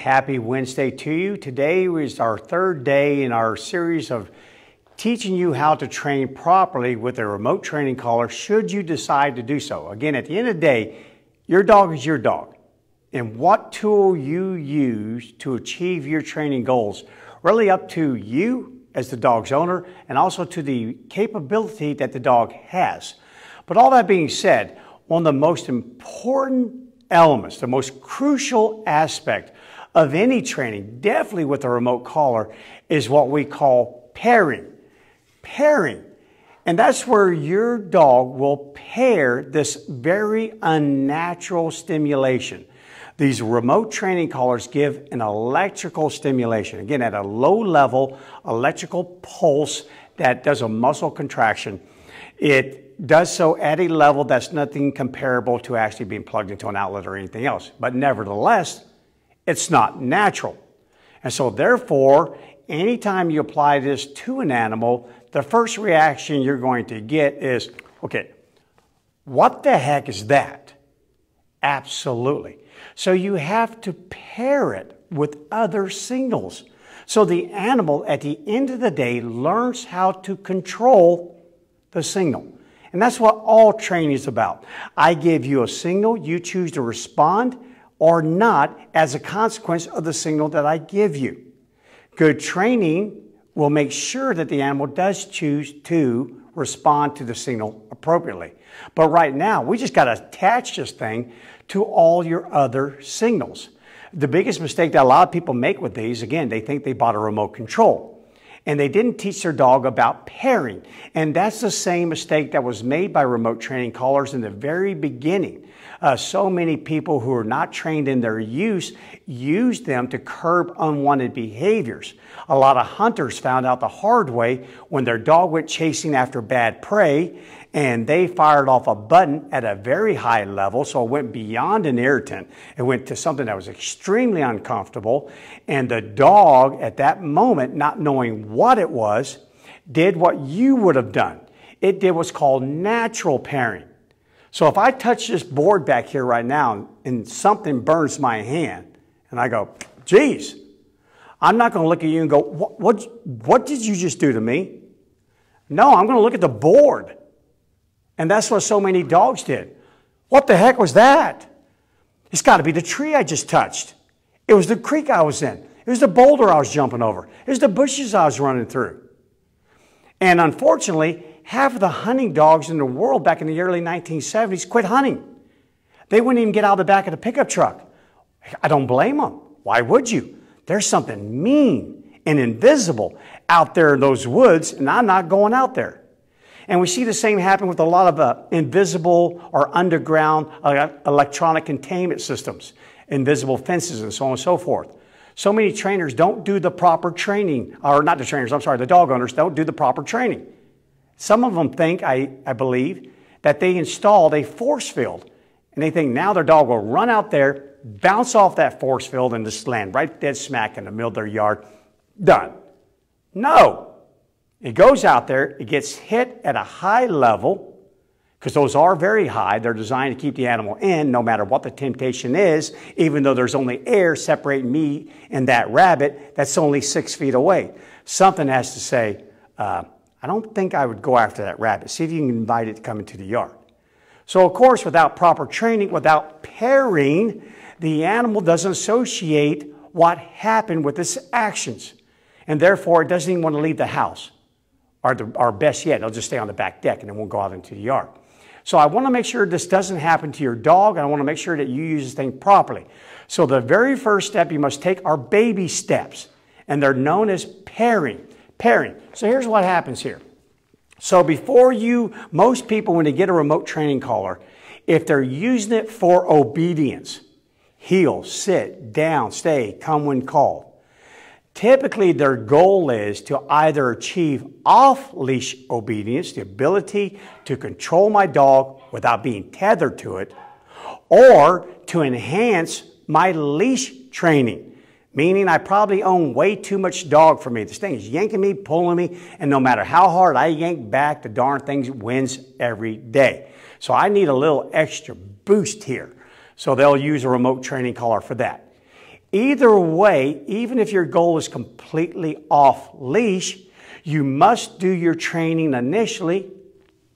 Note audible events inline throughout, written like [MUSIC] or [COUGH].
happy Wednesday to you. Today is our third day in our series of teaching you how to train properly with a remote training collar should you decide to do so. Again, at the end of the day, your dog is your dog. And what tool you use to achieve your training goals, really up to you as the dog's owner and also to the capability that the dog has. But all that being said, one of the most important elements, the most crucial aspect of any training, definitely with a remote collar, is what we call pairing. Pairing. And that's where your dog will pair this very unnatural stimulation. These remote training collars give an electrical stimulation. Again, at a low level, electrical pulse that does a muscle contraction. It does so at a level that's nothing comparable to actually being plugged into an outlet or anything else. But nevertheless, it's not natural. And so therefore, anytime you apply this to an animal, the first reaction you're going to get is, okay, what the heck is that? Absolutely. So you have to pair it with other signals. So the animal at the end of the day learns how to control the signal. And that's what all training is about. I give you a signal, you choose to respond or not as a consequence of the signal that I give you. Good training will make sure that the animal does choose to respond to the signal appropriately. But right now, we just got to attach this thing to all your other signals. The biggest mistake that a lot of people make with these, again, they think they bought a remote control and they didn't teach their dog about pairing. And that's the same mistake that was made by remote training collars in the very beginning. Uh, so many people who are not trained in their use use them to curb unwanted behaviors. A lot of hunters found out the hard way when their dog went chasing after bad prey and they fired off a button at a very high level, so it went beyond an irritant. It went to something that was extremely uncomfortable, and the dog at that moment, not knowing what it was, did what you would have done. It did what's called natural pairing. So if I touch this board back here right now and something burns my hand, and I go, geez, I'm not going to look at you and go, what, what, what did you just do to me? No, I'm going to look at the board. And that's what so many dogs did. What the heck was that? It's got to be the tree I just touched. It was the creek I was in. It was the boulder I was jumping over. It was the bushes I was running through. And unfortunately, half of the hunting dogs in the world back in the early 1970s quit hunting. They wouldn't even get out of the back of the pickup truck. I don't blame them. Why would you? There's something mean and invisible out there in those woods, and I'm not going out there. And we see the same happen with a lot of uh, invisible or underground uh, electronic containment systems, invisible fences, and so on and so forth. So many trainers don't do the proper training, or not the trainers, I'm sorry, the dog owners don't do the proper training. Some of them think, I, I believe, that they installed a force field. And they think now their dog will run out there, bounce off that force field, and just land right dead smack in the middle of their yard. Done. No. It goes out there, it gets hit at a high level, because those are very high. They're designed to keep the animal in no matter what the temptation is, even though there's only air separating me and that rabbit that's only six feet away. Something has to say, uh, I don't think I would go after that rabbit. See if you can invite it to come into the yard. So, of course, without proper training, without pairing, the animal doesn't associate what happened with its actions. And therefore, it doesn't even want to leave the house are, the, are best yet. it'll just stay on the back deck and it won't go out into the yard. So I want to make sure this doesn't happen to your dog, and I want to make sure that you use this thing properly. So the very first step you must take are baby steps, and they're known as pairing. Pairing. So here's what happens here. So before you, most people, when they get a remote training collar, if they're using it for obedience, heel, sit, down, stay, come when called, Typically, their goal is to either achieve off leash obedience, the ability to control my dog without being tethered to it, or to enhance my leash training, meaning I probably own way too much dog for me. This thing is yanking me, pulling me, and no matter how hard I yank back, the darn thing wins every day. So I need a little extra boost here. So they'll use a remote training collar for that. Either way, even if your goal is completely off leash, you must do your training initially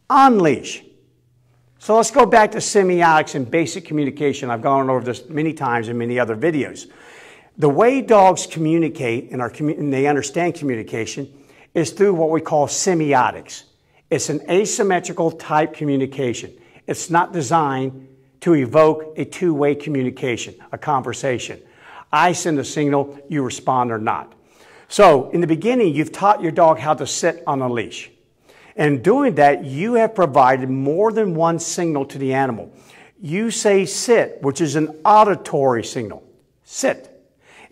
on leash. So let's go back to semiotics and basic communication. I've gone over this many times in many other videos. The way dogs communicate and, and they understand communication is through what we call semiotics. It's an asymmetrical type communication. It's not designed to evoke a two-way communication, a conversation. I send a signal, you respond or not. So in the beginning, you've taught your dog how to sit on a leash. And doing that, you have provided more than one signal to the animal. You say sit, which is an auditory signal. Sit.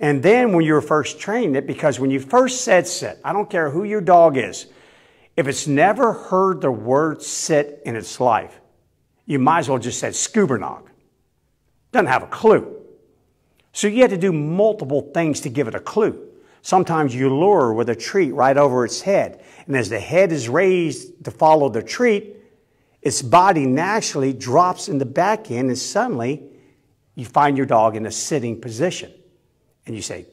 And then when you were first trained it, because when you first said sit, I don't care who your dog is, if it's never heard the word sit in its life, you might as well just scuba knock. Doesn't have a clue. So you have to do multiple things to give it a clue. Sometimes you lure with a treat right over its head. And as the head is raised to follow the treat, its body naturally drops in the back end and suddenly you find your dog in a sitting position. And you say,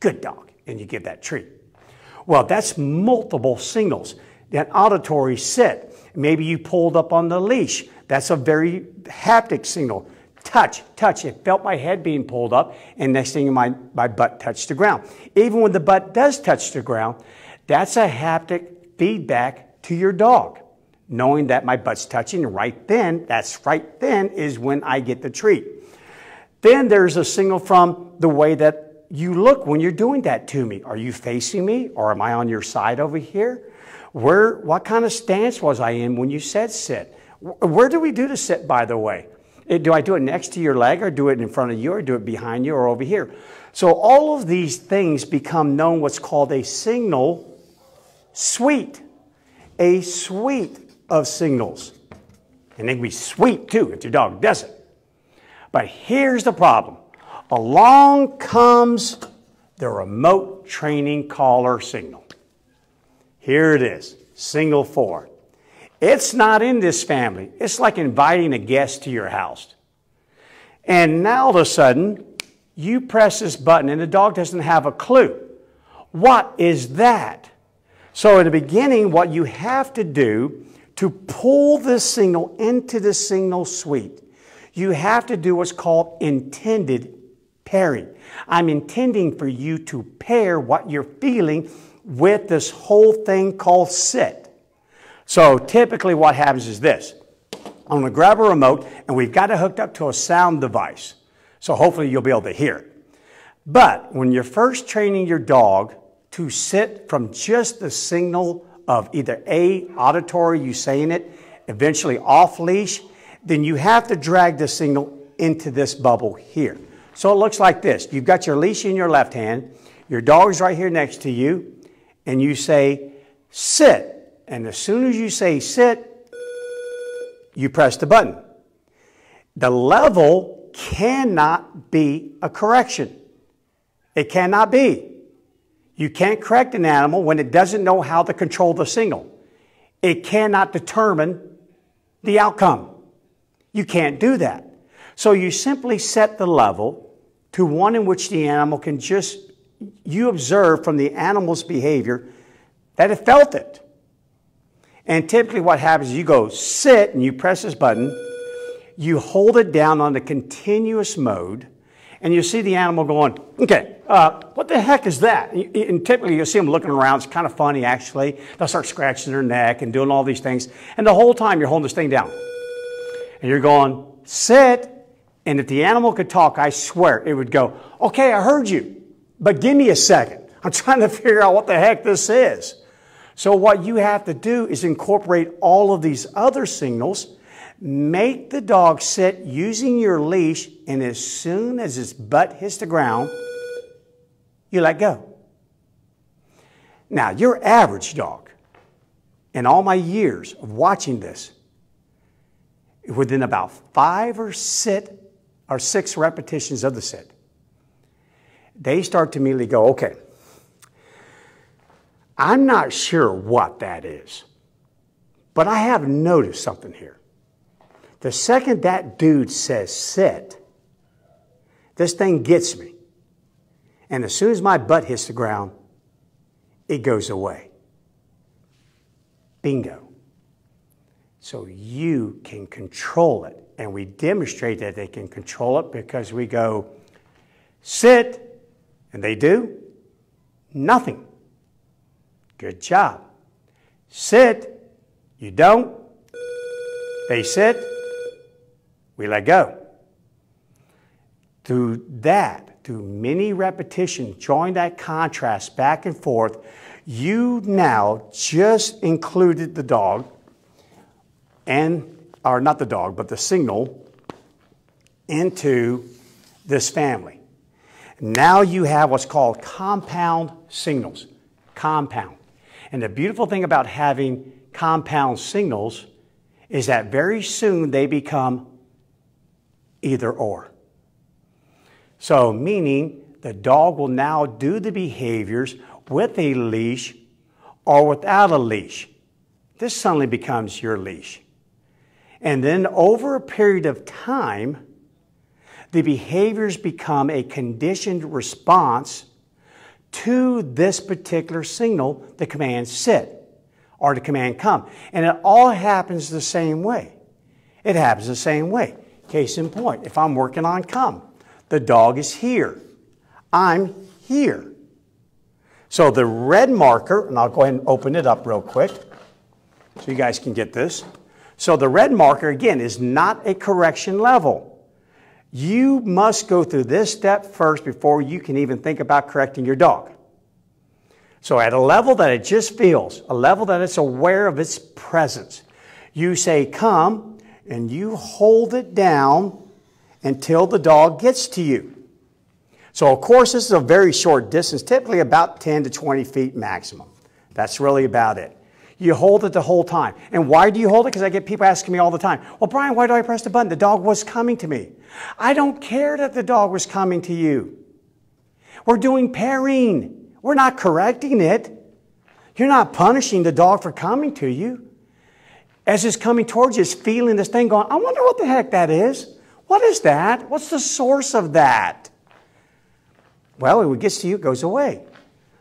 good dog, and you give that treat. Well, that's multiple signals. That auditory sit. Maybe you pulled up on the leash. That's a very haptic signal. Touch, touch. It felt my head being pulled up, and next thing my, my butt touched the ground. Even when the butt does touch the ground, that's a haptic feedback to your dog. Knowing that my butt's touching right then, that's right then is when I get the treat. Then there's a signal from the way that you look when you're doing that to me. Are you facing me or am I on your side over here? Where, what kind of stance was I in when you said sit? Where do we do to sit, by the way? Do I do it next to your leg or do it in front of you or do it behind you or over here? So all of these things become known what's called a signal suite. A suite of signals. And they can be sweet too if your dog does it. But here's the problem. Along comes the remote training collar signal. Here it is, signal four. It's not in this family. It's like inviting a guest to your house. And now all of a sudden, you press this button and the dog doesn't have a clue. What is that? So in the beginning, what you have to do to pull this signal into the signal suite, you have to do what's called intended pairing. I'm intending for you to pair what you're feeling with this whole thing called sit. So typically what happens is this. I'm going to grab a remote and we've got it hooked up to a sound device. So hopefully you'll be able to hear it. But when you're first training your dog to sit from just the signal of either A, auditory, you saying it, eventually off leash, then you have to drag the signal into this bubble here. So it looks like this. You've got your leash in your left hand, your dog's right here next to you, and you say, sit. And as soon as you say sit, you press the button. The level cannot be a correction. It cannot be. You can't correct an animal when it doesn't know how to control the signal. It cannot determine the outcome. You can't do that. So you simply set the level to one in which the animal can just, you observe from the animal's behavior that it felt it. And typically what happens is you go sit and you press this button, you hold it down on the continuous mode, and you see the animal going, okay, uh, what the heck is that? And typically you'll see them looking around. It's kind of funny, actually. They'll start scratching their neck and doing all these things. And the whole time you're holding this thing down. And you're going, sit. And if the animal could talk, I swear it would go, okay, I heard you, but give me a second. [LAUGHS] I'm trying to figure out what the heck this is. So what you have to do is incorporate all of these other signals, make the dog sit using your leash, and as soon as its butt hits the ground, you let go. Now, your average dog, in all my years of watching this, within about five or sit or six repetitions of the sit, they start to immediately go, okay, I'm not sure what that is, but I have noticed something here. The second that dude says sit, this thing gets me. And as soon as my butt hits the ground, it goes away. Bingo. So you can control it. And we demonstrate that they can control it because we go, sit, and they do nothing. Good job. Sit, you don't. They sit, we let go. Through that, through many repetitions, drawing that contrast back and forth, you now just included the dog and, or not the dog, but the signal into this family. Now you have what's called compound signals. Compound. And the beautiful thing about having compound signals is that very soon they become either or. So, meaning the dog will now do the behaviors with a leash or without a leash. This suddenly becomes your leash. And then over a period of time, the behaviors become a conditioned response to this particular signal, the command sit or the command come. And it all happens the same way. It happens the same way. Case in point, if I'm working on come, the dog is here. I'm here. So the red marker, and I'll go ahead and open it up real quick so you guys can get this. So the red marker, again, is not a correction level. You must go through this step first before you can even think about correcting your dog. So at a level that it just feels, a level that it's aware of its presence, you say, come, and you hold it down until the dog gets to you. So, of course, this is a very short distance, typically about 10 to 20 feet maximum. That's really about it. You hold it the whole time. And why do you hold it? Because I get people asking me all the time, well, Bryan, why do I press the button? The dog was coming to me. I don't care that the dog was coming to you. We're doing pairing. We're not correcting it. You're not punishing the dog for coming to you. As it's coming towards you, it's feeling this thing going, I wonder what the heck that is. What is that? What's the source of that? Well, when it gets to you, it goes away.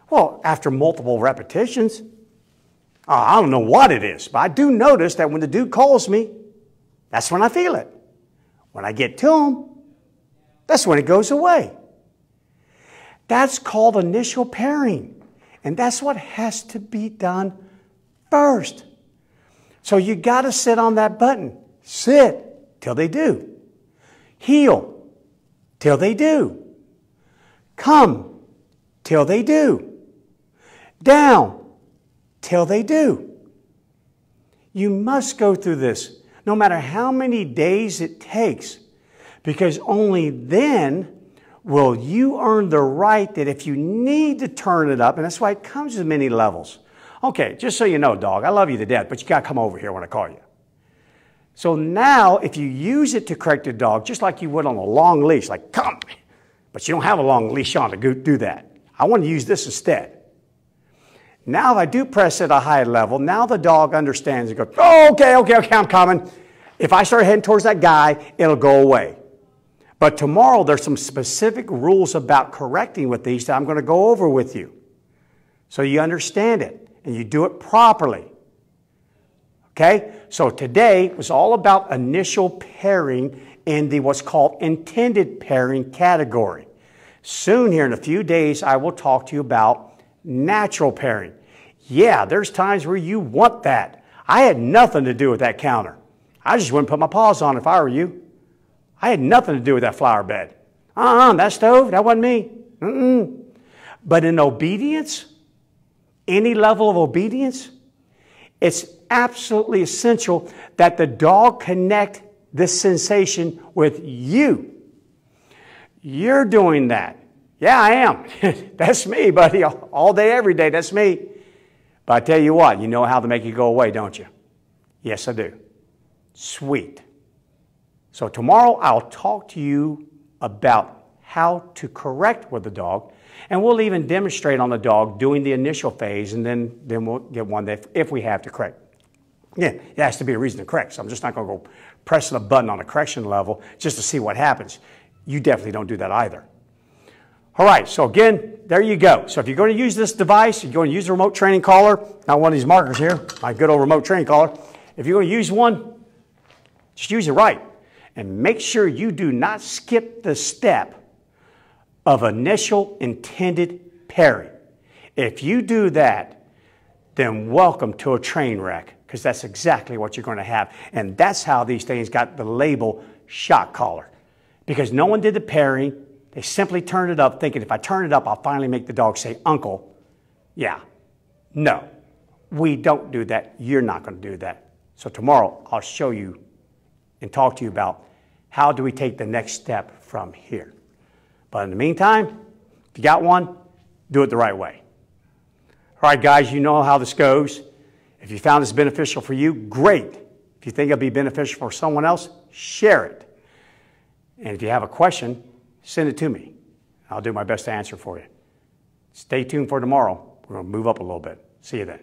Well, after multiple repetitions, Uh, I don't know what it is, but I do notice that when the dude calls me, that's when I feel it. When I get to him, that's when it goes away. That's called initial pairing. And that's what has to be done first. So you got to sit on that button. Sit till they do. Heel till they do. Come till they do. Down till they do. You must go through this, no matter how many days it takes, because only then will you earn the right that if you need to turn it up, and that's why it comes with many levels. Okay, just so you know, dog, I love you to death, but you got to come over here when I call you. So now, if you use it to correct a dog, just like you would on a long leash, like come, but you don't have a long leash on to do that. I want to use this instead. Now, if I do press at a high level, now the dog understands and goes, oh, okay, okay, okay, I'm coming. If I start heading towards that guy, it'll go away. But tomorrow, there's some specific rules about correcting with these that I'm going to go over with you. So you understand it and you do it properly. Okay? So today was all about initial pairing in the what's called intended pairing category. Soon, here in a few days, I will talk to you about natural pairing. Yeah, there's times where you want that. I had nothing to do with that counter. I just wouldn't put my paws on if I were you. I had nothing to do with that flower bed. Uh-uh, that stove, that wasn't me. Mm-mm. But in obedience, any level of obedience, it's absolutely essential that the dog connect this sensation with you. You're doing that. Yeah, I am. [LAUGHS] that's me, buddy. All day, every day, that's me. But I tell you what, you know how to make it go away, don't you? Yes, I do. Sweet. So tomorrow I'll talk to you about how to correct with the dog, and we'll even demonstrate on the dog doing the initial phase, and then, then we'll get one that if we have to correct. Yeah, it has to be a reason to correct, so I'm just not going to go pressing a button on a correction level just to see what happens. You definitely don't do that either. All right, so again, there you go. So if you're going to use this device, you're going to use a remote training collar, not one of these markers here, my good old remote training collar. If you're going to use one, just use it right. And make sure you do not skip the step of initial intended pairing. If you do that, then welcome to a train wreck because that's exactly what you're going to have. And that's how these things got the label shock collar because no one did the pairing they simply turned it up thinking if I turn it up, I'll finally make the dog say, Uncle. Yeah. No, we don't do that. You're not going to do that. So tomorrow, I'll show you and talk to you about how do we take the next step from here. But in the meantime, if you got one, do it the right way. All right, guys, you know how this goes. If you found this beneficial for you, great. If you think it'll be beneficial for someone else, share it. And if you have a question, send it to me. I'll do my best to answer for you. Stay tuned for tomorrow. We're going to move up a little bit. See you then.